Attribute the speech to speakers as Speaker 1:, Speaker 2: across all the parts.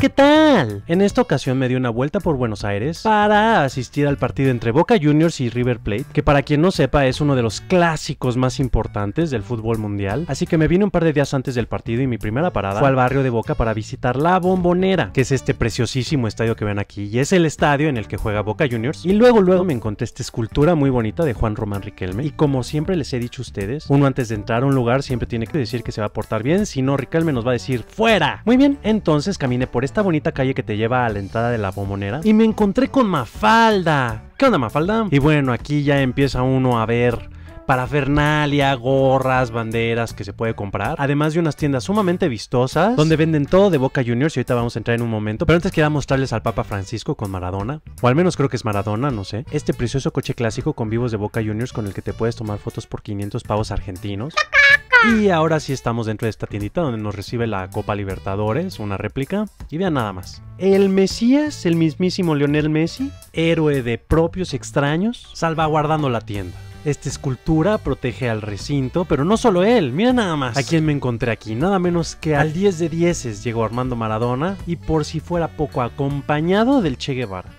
Speaker 1: ¿qué tal? En esta ocasión me di una vuelta por Buenos Aires para asistir al partido entre Boca Juniors y River Plate, que para quien no sepa es uno de los clásicos más importantes del fútbol mundial. Así que me vine un par de días antes del partido y mi primera parada fue al barrio de Boca para visitar la Bombonera, que es este preciosísimo estadio que ven aquí, y es el estadio en el que juega Boca Juniors. Y luego, luego me encontré esta escultura muy bonita de Juan Román Riquelme. Y como siempre les he dicho a ustedes, uno antes de entrar a un lugar siempre tiene que decir que se va a portar bien, si no Riquelme nos va a decir ¡fuera! Muy bien, entonces caminé por esta bonita calle que te lleva a la entrada de la bombonera y me encontré con Mafalda. ¿Qué onda Mafalda? Y bueno, aquí ya empieza uno a ver parafernalia, gorras, banderas que se puede comprar. Además de unas tiendas sumamente vistosas donde venden todo de Boca Juniors y ahorita vamos a entrar en un momento. Pero antes quería mostrarles al Papa Francisco con Maradona, o al menos creo que es Maradona, no sé. Este precioso coche clásico con vivos de Boca Juniors con el que te puedes tomar fotos por 500 pavos argentinos. Y ahora sí estamos dentro de esta tiendita donde nos recibe la Copa Libertadores, una réplica. Y vean nada más. El Mesías, el mismísimo Lionel Messi, héroe de propios extraños, salvaguardando la tienda. Esta escultura protege al recinto, pero no solo él, mira nada más. ¿A quién me encontré aquí? Nada menos que al 10 de 10 llegó Armando Maradona y por si fuera poco acompañado del Che Guevara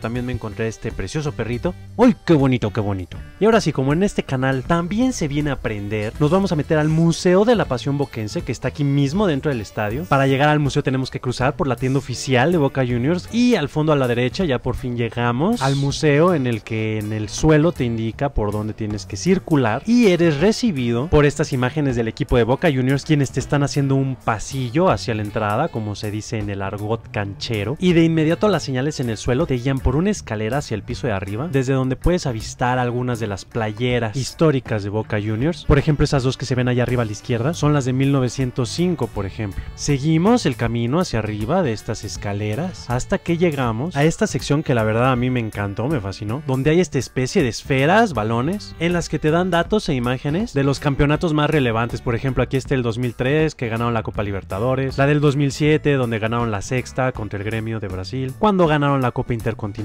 Speaker 1: también me encontré este precioso perrito. ¡Uy, qué bonito, qué bonito! Y ahora sí, como en este canal también se viene a aprender, nos vamos a meter al Museo de la Pasión Boquense, que está aquí mismo dentro del estadio. Para llegar al museo tenemos que cruzar por la tienda oficial de Boca Juniors y al fondo a la derecha ya por fin llegamos al museo en el que en el suelo te indica por dónde tienes que circular y eres recibido por estas imágenes del equipo de Boca Juniors quienes te están haciendo un pasillo hacia la entrada, como se dice en el argot canchero, y de inmediato las señales en el suelo te guían por por una escalera hacia el piso de arriba, desde donde puedes avistar algunas de las playeras históricas de Boca Juniors. Por ejemplo, esas dos que se ven allá arriba a la izquierda son las de 1905, por ejemplo. Seguimos el camino hacia arriba de estas escaleras hasta que llegamos a esta sección que la verdad a mí me encantó, me fascinó, donde hay esta especie de esferas, balones, en las que te dan datos e imágenes de los campeonatos más relevantes. Por ejemplo, aquí está el 2003, que ganaron la Copa Libertadores, la del 2007, donde ganaron la sexta contra el gremio de Brasil, cuando ganaron la Copa Intercontinental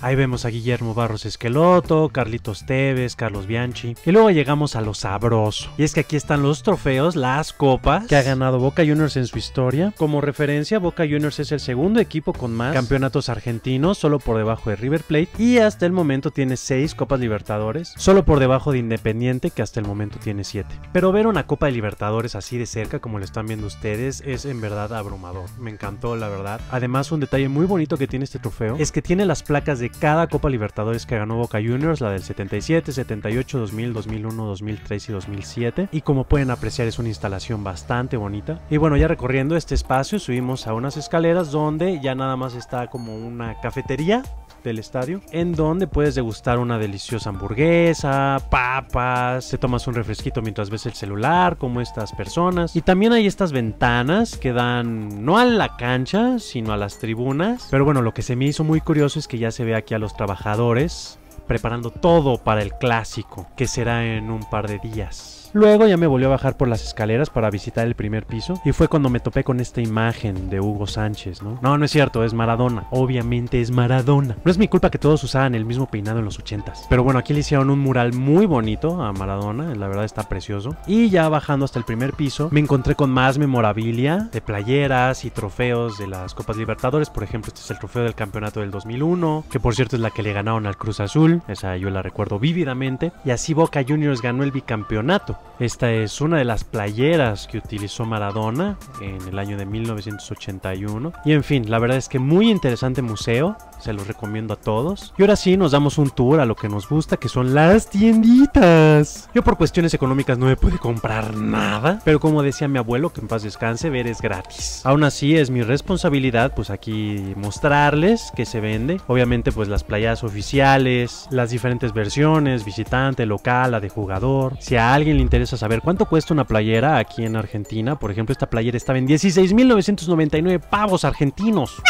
Speaker 1: Ahí vemos a Guillermo Barros Esqueloto, Carlitos Tevez, Carlos Bianchi. Y luego llegamos a lo sabroso. Y es que aquí están los trofeos, las copas que ha ganado Boca Juniors en su historia. Como referencia, Boca Juniors es el segundo equipo con más campeonatos argentinos, solo por debajo de River Plate. Y hasta el momento tiene seis Copas Libertadores, solo por debajo de Independiente, que hasta el momento tiene siete. Pero ver una Copa de Libertadores así de cerca, como lo están viendo ustedes, es en verdad abrumador. Me encantó, la verdad. Además, un detalle muy bonito que tiene este trofeo es que tiene tiene las placas de cada Copa Libertadores que ganó Boca Juniors, la del 77, 78, 2000, 2001, 2003 y 2007. Y como pueden apreciar es una instalación bastante bonita. Y bueno, ya recorriendo este espacio subimos a unas escaleras donde ya nada más está como una cafetería del estadio, en donde puedes degustar una deliciosa hamburguesa, papas, te tomas un refresquito mientras ves el celular, como estas personas. Y también hay estas ventanas que dan no a la cancha, sino a las tribunas. Pero bueno, lo que se me hizo muy curioso es que ya se ve aquí a los trabajadores preparando todo para el clásico, que será en un par de días. Luego ya me volvió a bajar por las escaleras para visitar el primer piso y fue cuando me topé con esta imagen de Hugo Sánchez, ¿no? No, no es cierto, es Maradona. Obviamente es Maradona. No es mi culpa que todos usaban el mismo peinado en los ochentas. Pero bueno, aquí le hicieron un mural muy bonito a Maradona, la verdad está precioso. Y ya bajando hasta el primer piso, me encontré con más memorabilia de playeras y trofeos de las Copas Libertadores. Por ejemplo, este es el trofeo del campeonato del 2001, que por cierto es la que le ganaron al Cruz Azul. Esa yo la recuerdo vívidamente. Y así Boca Juniors ganó el bicampeonato. Esta es una de las playeras que utilizó Maradona en el año de 1981. Y en fin, la verdad es que muy interesante museo, se los recomiendo a todos. Y ahora sí, nos damos un tour a lo que nos gusta, que son las tienditas. Yo por cuestiones económicas no me pude comprar nada, pero como decía mi abuelo, que en paz descanse, ver es gratis. Aún así, es mi responsabilidad, pues aquí mostrarles que se vende. Obviamente, pues las playas oficiales, las diferentes versiones, visitante, local, la de jugador. Si a alguien le interesa saber cuánto cuesta una playera aquí en Argentina. Por ejemplo, esta playera estaba en 16.999 pavos argentinos.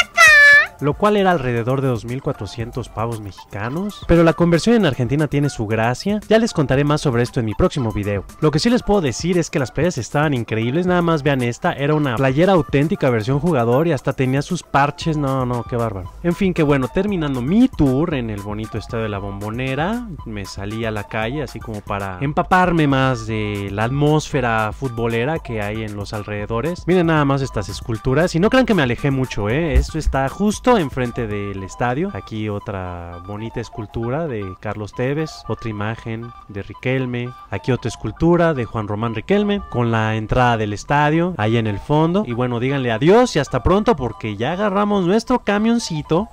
Speaker 1: Lo cual era alrededor de 2.400 pavos mexicanos. Pero la conversión en Argentina tiene su gracia, ya les contaré más sobre esto en mi próximo video. Lo que sí les puedo decir es que las playas estaban increíbles, nada más vean esta, era una playera auténtica versión jugador y hasta tenía sus parches, no, no, qué bárbaro. En fin, que bueno, terminando mi tour en el bonito estadio de la bombonera, me salí a la calle así como para empaparme más de la atmósfera futbolera que hay en los alrededores. Miren nada más estas esculturas y no crean que me alejé mucho, ¿eh? Esto está justo enfrente del estadio. Aquí otra bonita escultura de Carlos Tevez, otra imagen de Riquelme, aquí otra escultura de Juan Román Riquelme con la entrada del estadio ahí en el fondo. Y bueno, díganle adiós y hasta pronto porque ya agarramos nuestro camioncito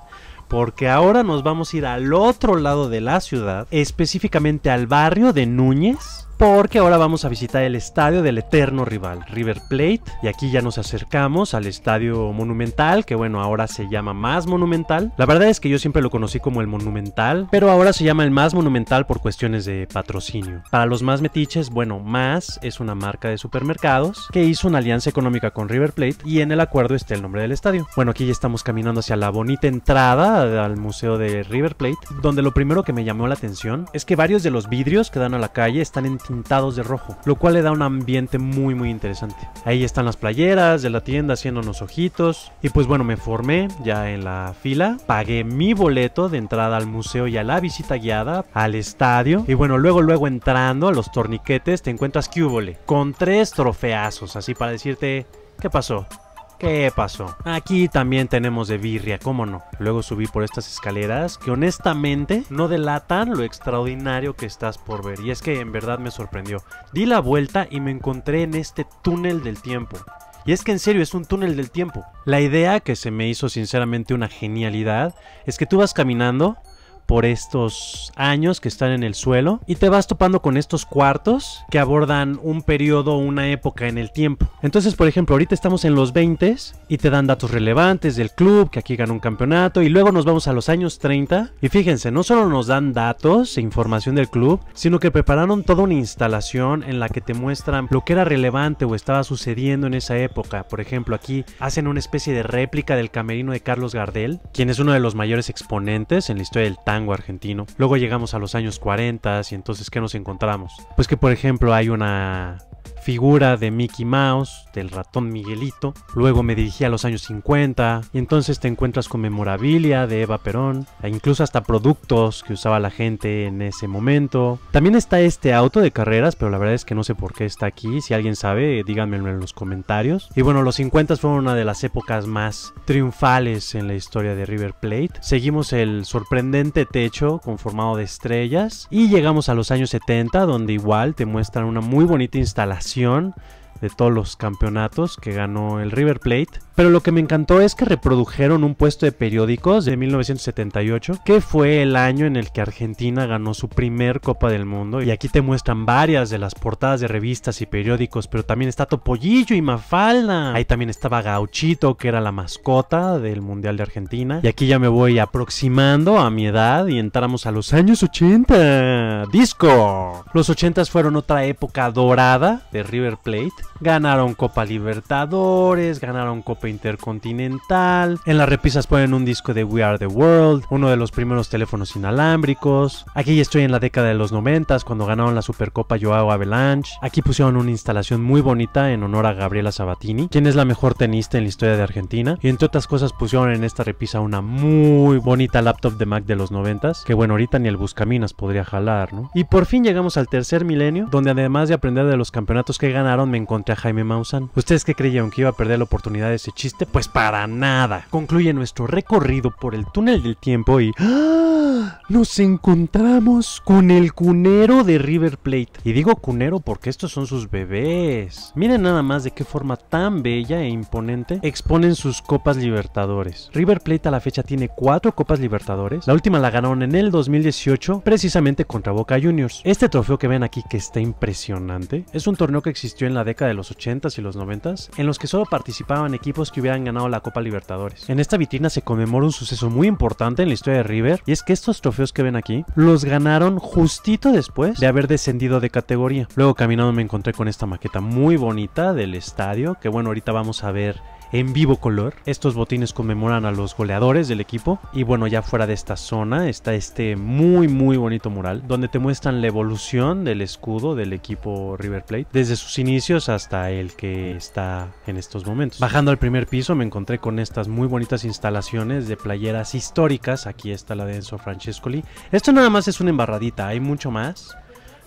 Speaker 1: porque ahora nos vamos a ir al otro lado de la ciudad, específicamente al barrio de Núñez, porque ahora vamos a visitar el estadio del eterno rival, River Plate, y aquí ya nos acercamos al estadio Monumental, que bueno, ahora se llama Más Monumental. La verdad es que yo siempre lo conocí como el Monumental, pero ahora se llama el Más Monumental por cuestiones de patrocinio. Para los más metiches, bueno, Más es una marca de supermercados que hizo una alianza económica con River Plate y en el acuerdo está el nombre del estadio. Bueno, aquí ya estamos caminando hacia la bonita entrada al museo de River Plate, donde lo primero que me llamó la atención es que varios de los vidrios que dan a la calle están en pintados de rojo, lo cual le da un ambiente muy muy interesante. Ahí están las playeras de la tienda haciéndonos ojitos y pues bueno, me formé ya en la fila, pagué mi boleto de entrada al museo y a la visita guiada al estadio y bueno, luego luego entrando a los torniquetes te encuentras Cubole con tres trofeazos, así para decirte ¿qué pasó? ¿Qué pasó? Aquí también tenemos de birria, ¿cómo no? Luego subí por estas escaleras que honestamente no delatan lo extraordinario que estás por ver. Y es que en verdad me sorprendió. Di la vuelta y me encontré en este túnel del tiempo. Y es que en serio es un túnel del tiempo. La idea que se me hizo sinceramente una genialidad es que tú vas caminando por estos años que están en el suelo y te vas topando con estos cuartos que abordan un periodo, una época en el tiempo. Entonces, por ejemplo, ahorita estamos en los 20 y te dan datos relevantes del club, que aquí ganó un campeonato y luego nos vamos a los años 30 y fíjense, no solo nos dan datos e información del club, sino que prepararon toda una instalación en la que te muestran lo que era relevante o estaba sucediendo en esa época. Por ejemplo, aquí hacen una especie de réplica del camerino de Carlos Gardel, quien es uno de los mayores exponentes en la historia del tango argentino. Luego llegamos a los años 40 y entonces ¿qué nos encontramos? Pues que por ejemplo hay una figura de Mickey Mouse, del ratón Miguelito. Luego me dirigí a los años 50 y entonces te encuentras con memorabilia de Eva Perón, e incluso hasta productos que usaba la gente en ese momento. También está este auto de carreras, pero la verdad es que no sé por qué está aquí. Si alguien sabe, díganmelo en los comentarios. Y bueno, los 50 fueron una de las épocas más triunfales en la historia de River Plate. Seguimos el sorprendente techo conformado de estrellas y llegamos a los años 70 donde igual te muestran una muy bonita instalación de todos los campeonatos que ganó el River Plate pero lo que me encantó es que reprodujeron un puesto de periódicos de 1978, que fue el año en el que Argentina ganó su primer Copa del Mundo. Y aquí te muestran varias de las portadas de revistas y periódicos, pero también está Topollillo y Mafalda. Ahí también estaba Gauchito, que era la mascota del Mundial de Argentina. Y aquí ya me voy aproximando a mi edad y entramos a los años 80. Disco. Los 80 fueron otra época dorada de River Plate. Ganaron Copa Libertadores, ganaron Copa Intercontinental. En las repisas ponen un disco de We Are the World, uno de los primeros teléfonos inalámbricos. Aquí estoy en la década de los 90 cuando ganaron la Supercopa Joao Avalanche. Aquí pusieron una instalación muy bonita en honor a Gabriela Sabatini, quien es la mejor tenista en la historia de Argentina. Y entre otras cosas pusieron en esta repisa una muy bonita laptop de Mac de los 90 que bueno, ahorita ni el Buscaminas podría jalar, ¿no? Y por fin llegamos al tercer milenio, donde además de aprender de los campeonatos que ganaron, me encontré a Jaime Maussan. ¿Ustedes qué creyeron que iba a perder la oportunidad de ese chiste? Pues para nada. Concluye nuestro recorrido por el túnel del tiempo y ¡ah! nos encontramos con el cunero de River Plate. Y digo cunero porque estos son sus bebés. Miren nada más de qué forma tan bella e imponente exponen sus copas libertadores. River Plate a la fecha tiene cuatro copas libertadores. La última la ganaron en el 2018 precisamente contra Boca Juniors. Este trofeo que ven aquí que está impresionante es un torneo que existió en la década de los 80s y los 90s en los que solo participaban equipos que hubieran ganado la Copa Libertadores. En esta vitrina se conmemora un suceso muy importante en la historia de River y es que estos trofeos que ven aquí los ganaron justito después de haber descendido de categoría. Luego caminando me encontré con esta maqueta muy bonita del estadio que bueno ahorita vamos a ver en vivo color. Estos botines conmemoran a los goleadores del equipo. Y bueno, ya fuera de esta zona está este muy muy bonito mural donde te muestran la evolución del escudo del equipo River Plate desde sus inicios hasta el que está en estos momentos. Bajando al primer piso me encontré con estas muy bonitas instalaciones de playeras históricas. Aquí está la de Enzo Francescoli. Esto nada más es una embarradita, hay mucho más.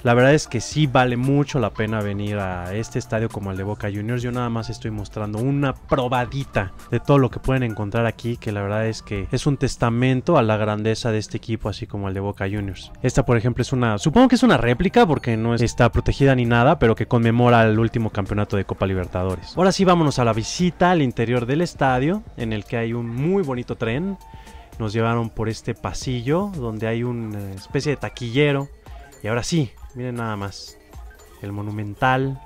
Speaker 1: La verdad es que sí vale mucho la pena venir a este estadio como el de Boca Juniors. Yo nada más estoy mostrando una probadita de todo lo que pueden encontrar aquí, que la verdad es que es un testamento a la grandeza de este equipo, así como el de Boca Juniors. Esta, por ejemplo, es una, supongo que es una réplica porque no está protegida ni nada, pero que conmemora el último campeonato de Copa Libertadores. Ahora sí, vámonos a la visita al interior del estadio, en el que hay un muy bonito tren. Nos llevaron por este pasillo donde hay una especie de taquillero. Y ahora sí, Miren nada más. El monumental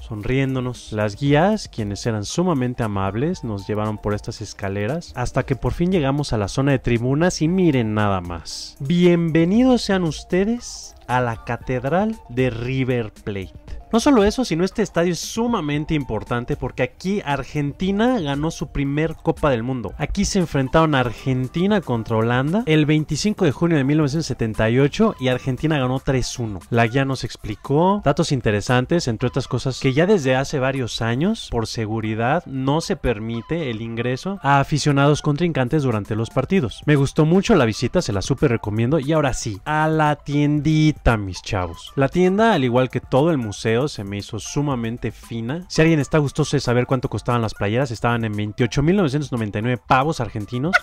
Speaker 1: sonriéndonos. Las guías, quienes eran sumamente amables, nos llevaron por estas escaleras hasta que por fin llegamos a la zona de tribunas y miren nada más. Bienvenidos sean ustedes a la Catedral de River Plate. No solo eso, sino este estadio es sumamente importante porque aquí Argentina ganó su primer Copa del Mundo. Aquí se enfrentaron Argentina contra Holanda el 25 de junio de 1978 y Argentina ganó 3-1. La guía nos explicó datos interesantes, entre otras cosas, que ya desde hace varios años, por seguridad, no se permite el ingreso a aficionados contrincantes durante los partidos. Me gustó mucho la visita, se la súper recomiendo. Y ahora sí, a la tiendita, mis chavos. La tienda, al igual que todo el museo, se me hizo sumamente fina. Si alguien está gustoso de saber cuánto costaban las playeras, estaban en 28.999 pavos argentinos.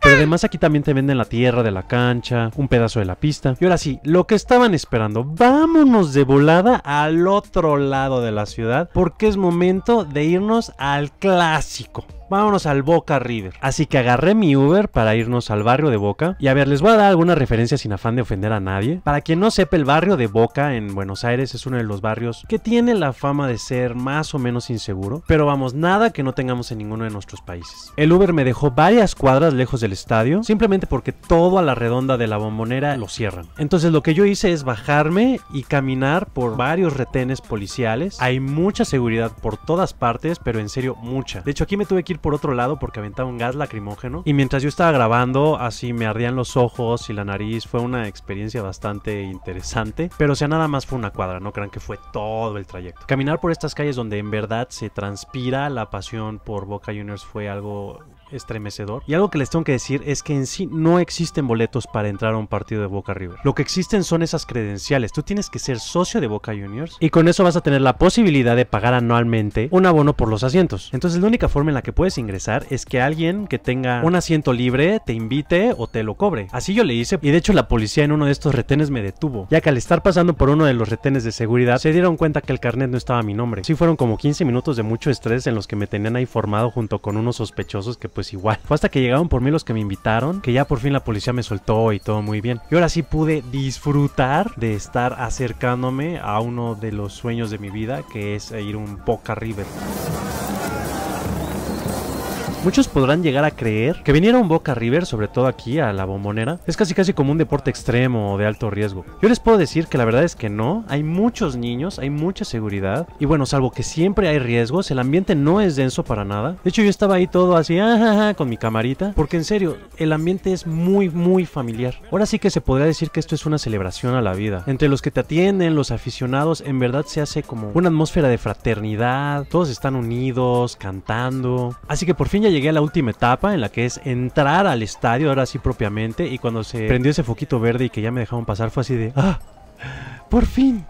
Speaker 1: Pero además aquí también te venden la tierra de la cancha, un pedazo de la pista. Y ahora sí, lo que estaban esperando, vámonos de volada al otro lado de la ciudad porque es momento de irnos al clásico vámonos al Boca River. Así que agarré mi Uber para irnos al barrio de Boca. Y a ver, les voy a dar alguna referencia sin afán de ofender a nadie. Para quien no sepa, el barrio de Boca en Buenos Aires es uno de los barrios que tiene la fama de ser más o menos inseguro. Pero vamos, nada que no tengamos en ninguno de nuestros países. El Uber me dejó varias cuadras lejos del estadio, simplemente porque todo a la redonda de la bombonera lo cierran. Entonces lo que yo hice es bajarme y caminar por varios retenes policiales. Hay mucha seguridad por todas partes, pero en serio mucha. De hecho aquí me tuve que ir por otro lado porque aventaba un gas lacrimógeno. Y mientras yo estaba grabando, así me ardían los ojos y la nariz. Fue una experiencia bastante interesante. Pero o sea, nada más fue una cuadra, no crean que fue todo el trayecto. Caminar por estas calles donde en verdad se transpira la pasión por Boca Juniors fue algo estremecedor. Y algo que les tengo que decir es que en sí no existen boletos para entrar a un partido de Boca River. Lo que existen son esas credenciales. Tú tienes que ser socio de Boca Juniors y con eso vas a tener la posibilidad de pagar anualmente un abono por los asientos. Entonces la única forma en la que puedes ingresar es que alguien que tenga un asiento libre te invite o te lo cobre. Así yo le hice y de hecho la policía en uno de estos retenes me detuvo, ya que al estar pasando por uno de los retenes de seguridad se dieron cuenta que el carnet no estaba mi nombre. Sí fueron como 15 minutos de mucho estrés en los que me tenían ahí formado junto con unos sospechosos que pues igual. Fue hasta que llegaron por mí los que me invitaron, que ya por fin la policía me soltó y todo muy bien. Y ahora sí pude disfrutar de estar acercándome a uno de los sueños de mi vida, que es ir un Boca River. Muchos podrán llegar a creer que venir a un Boca River, sobre todo aquí a la bombonera, es casi casi como un deporte extremo o de alto riesgo. Yo les puedo decir que la verdad es que no, hay muchos niños, hay mucha seguridad y bueno, salvo que siempre hay riesgos, el ambiente no es denso para nada. De hecho yo estaba ahí todo así, ah, con mi camarita, porque en serio, el ambiente es muy muy familiar. Ahora sí que se podría decir que esto es una celebración a la vida. Entre los que te atienden, los aficionados, en verdad se hace como una atmósfera de fraternidad, todos están unidos, cantando. Así que por fin ya llegué a la última etapa en la que es entrar al estadio, ahora sí propiamente, y cuando se prendió ese foquito verde y que ya me dejaron pasar fue así de, ¡ah! ¡Por fin!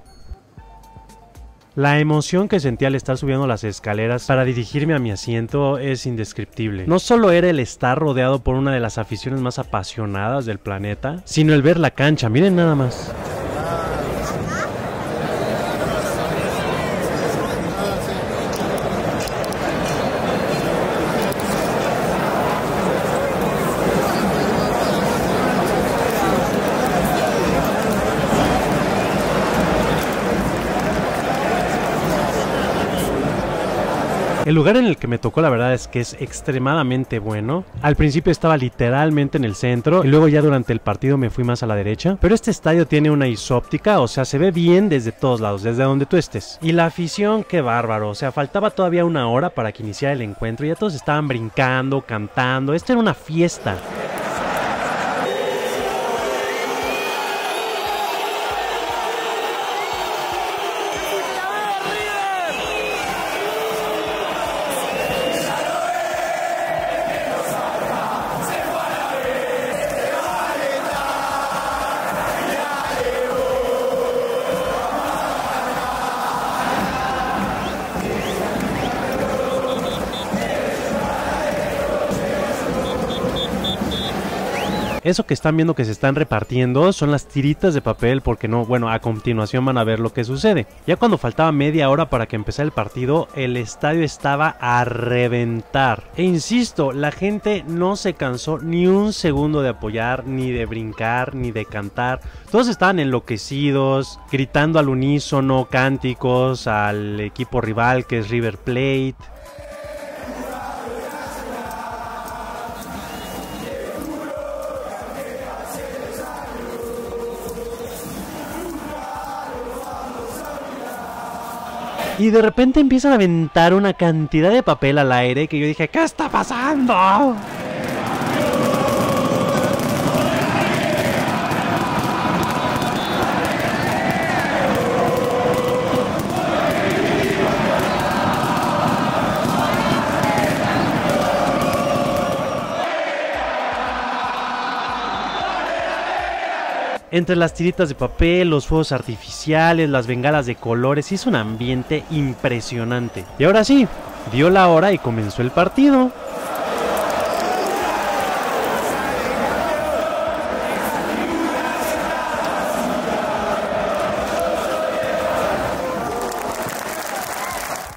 Speaker 1: La emoción que sentí al estar subiendo las escaleras para dirigirme a mi asiento es indescriptible. No solo era el estar rodeado por una de las aficiones más apasionadas del planeta, sino el ver la cancha, miren nada más. El lugar en el que me tocó la verdad es que es extremadamente bueno. Al principio estaba literalmente en el centro y luego ya durante el partido me fui más a la derecha. Pero este estadio tiene una isóptica, o sea, se ve bien desde todos lados, desde donde tú estés. Y la afición, qué bárbaro. O sea, faltaba todavía una hora para que iniciara el encuentro y ya todos estaban brincando, cantando. Esto era una fiesta. Eso que están viendo que se están repartiendo son las tiritas de papel porque no, bueno, a continuación van a ver lo que sucede. Ya cuando faltaba media hora para que empezara el partido, el estadio estaba a reventar. E insisto, la gente no se cansó ni un segundo de apoyar, ni de brincar, ni de cantar. Todos estaban enloquecidos, gritando al unísono cánticos al equipo rival que es River Plate. Y de repente empiezan a aventar una cantidad de papel al aire que yo dije, ¿qué está pasando? Entre las tiritas de papel, los fuegos artificiales, las bengalas de colores, hizo un ambiente impresionante. Y ahora sí, dio la hora y comenzó el partido.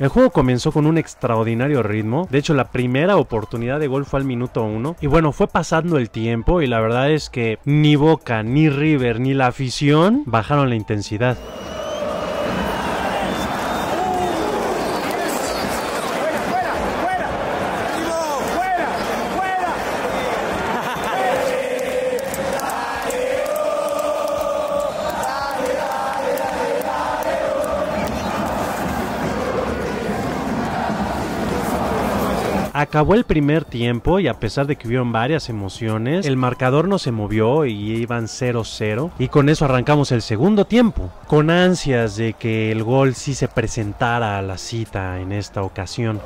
Speaker 1: El juego comenzó con un extraordinario ritmo. De hecho, la primera oportunidad de gol fue al minuto 1. Y bueno, fue pasando el tiempo y la verdad es que ni Boca, ni River, ni la afición bajaron la intensidad. Acabó el primer tiempo y a pesar de que hubieron varias emociones, el marcador no se movió y iban 0-0 y con eso arrancamos el segundo tiempo, con ansias de que el gol sí se presentara a la cita en esta ocasión.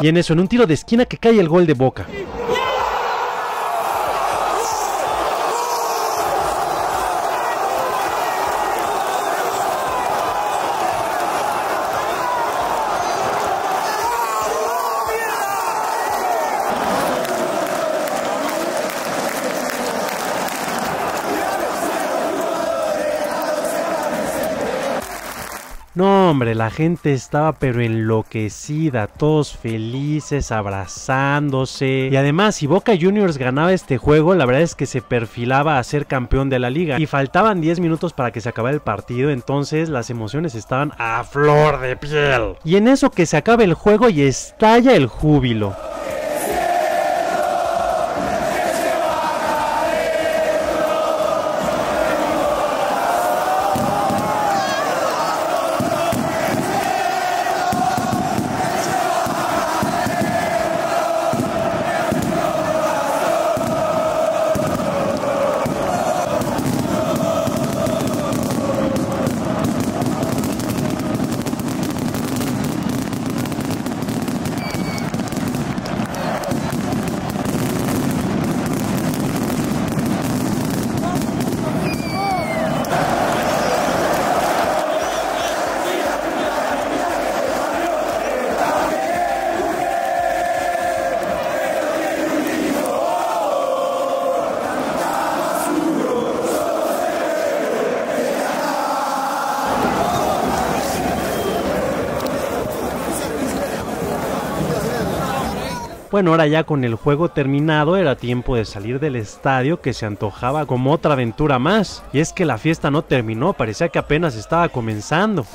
Speaker 1: Y en eso, en un tiro de esquina que cae el gol de Boca. Hombre, la gente estaba pero enloquecida, todos felices, abrazándose. Y además, si Boca Juniors ganaba este juego, la verdad es que se perfilaba a ser campeón de la liga. Y faltaban 10 minutos para que se acabara el partido, entonces las emociones estaban a flor de piel. Y en eso que se acaba el juego y estalla el júbilo. Bueno, ahora ya con el juego terminado era tiempo de salir del estadio que se antojaba como otra aventura más. Y es que la fiesta no terminó, parecía que apenas estaba comenzando.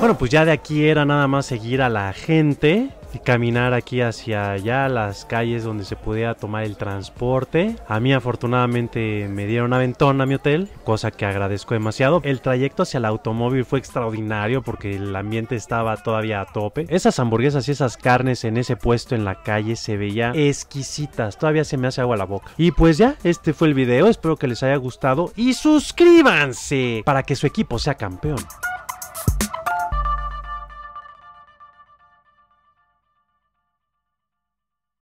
Speaker 1: Bueno, pues ya de aquí era nada más seguir a la gente y caminar aquí hacia allá, las calles donde se podía tomar el transporte. A mí afortunadamente me dieron aventón a mi hotel, cosa que agradezco demasiado. El trayecto hacia el automóvil fue extraordinario porque el ambiente estaba todavía a tope. Esas hamburguesas y esas carnes en ese puesto en la calle se veían exquisitas, todavía se me hace agua la boca. Y pues ya, este fue el video, espero que les haya gustado y suscríbanse para que su equipo sea campeón.